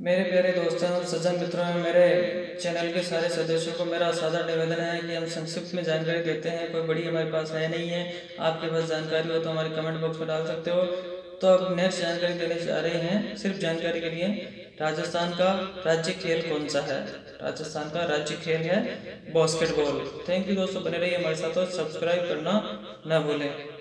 मेरे प्यारे दोस्तों और सज्जन मित्रों, मेरे चैनल के सारे सदस्यों को मेरा सादा निवेदन है कि हम संक्षिप्त में जानकारी देते हैं। कोई बड़ी हमारे पास है नहीं है, आपके पास जानकारी हो तो हमारे कमेंट बॉक्स में डाल सकते हो। तो अब नेक्स्ट जानकारी देने जा रहे हैं, सिर्फ़ जानकारी के लिए, राजस्थान का राज्य खेल कौन सा है? राजस्थान का राज्य खेल है बास्केटबॉल। थैंक यू दोस्तों, बने रहिए हमारे साथ और सब्सक्राइब करना न भूलें।